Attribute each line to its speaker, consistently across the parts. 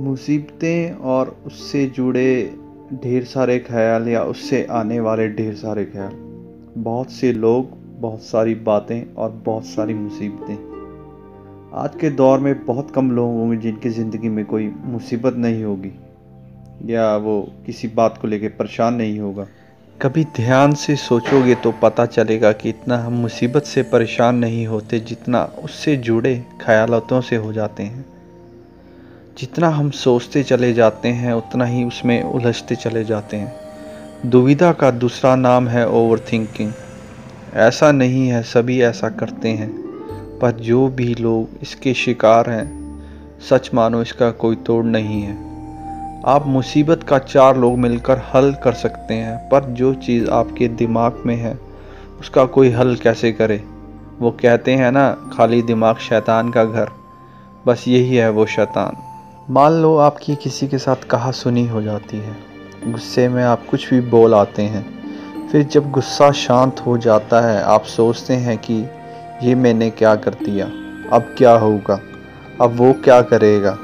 Speaker 1: मुसीबतें और उससे जुड़े ढेर सारे ख्याल या उससे आने वाले ढेर सारे ख्याल। बहुत से लोग, बहुत सारी बातें और बहुत सारी मुसीबतें। आज के दौर में बहुत कम लोग होंगे जिनकी ज़िंदगी में कोई मुसीबत नहीं होगी। या वो किसी बात को लेकर परेशान नहीं होगा। कभी ध्यान से सोचोगे तो पता चलेगा कि इतना हम मुसीबत से परेशान नहीं होते जितना उससे जुड़े ख्यालतों से हो जाते हैं। जितना हम सोचते चले जाते हैं, उतना ही उसमें उलझते चले जाते हैं। दुविधा का दूसरा नाम है ओवर थिंकिंग ऐसा नहीं है, सभी ऐसा करते हैं, पर जो भी लोग इसके शिकार हैं, सच मानो इसका कोई तोड़ नहीं है। आप मुसीबत का चार लोग मिलकर हल कर सकते हैं, पर जो चीज़ आपके दिमाग में है, उसका कोई हल कैसे करे? वो कहते हैं ना, खाली दिमाग शैतान का घर, बस यही है वो शैतान। मान लो आपकी किसी के साथ कहा सुनी हो जाती है। गुस्से में आप कुछ भी बोल आते हैं। फिर जब गुस्सा शांत हो जाता है, आप सोचते हैं कि ये मैंने क्या कर दिया। अब क्या होगा? अब वो क्या करेगा?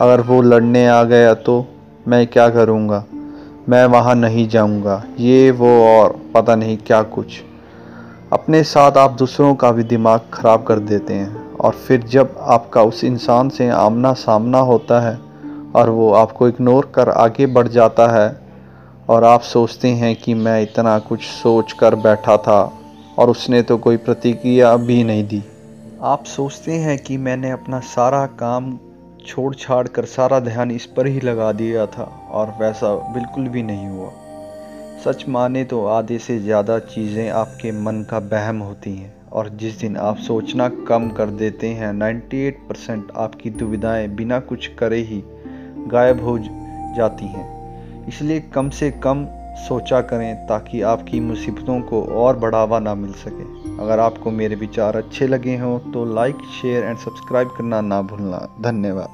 Speaker 1: अगर वो लड़ने आ गया तो मैं क्या करूँगा? मैं वहाँ नहीं जाऊँगा। ये, वो और पता नहीं क्या कुछ। अपने साथ आप दूसरों का भी दिमाग ख़राब कर देते हैं। और फिर जब आपका उस इंसान से आमना सामना होता है और वो आपको इग्नोर कर आगे बढ़ जाता है और आप सोचते हैं कि मैं इतना कुछ सोच कर बैठा था और उसने तो कोई प्रतिक्रिया भी नहीं दी। आप सोचते हैं कि मैंने अपना सारा काम छोड़ छाड़ कर सारा ध्यान इस पर ही लगा दिया था और वैसा बिल्कुल भी नहीं हुआ। सच माने तो आधे से ज़्यादा चीज़ें आपके मन का बहम होती हैं। और जिस दिन आप सोचना कम कर देते हैं 98 परसेंट आपकी दुविधाएँ बिना कुछ करे ही गायब हो जाती हैं। इसलिए कम से कम सोचा करें ताकि आपकी मुसीबतों को और बढ़ावा ना मिल सके। अगर आपको मेरे विचार अच्छे लगे हों तो लाइक, शेयर एंड सब्सक्राइब करना ना भूलना। धन्यवाद।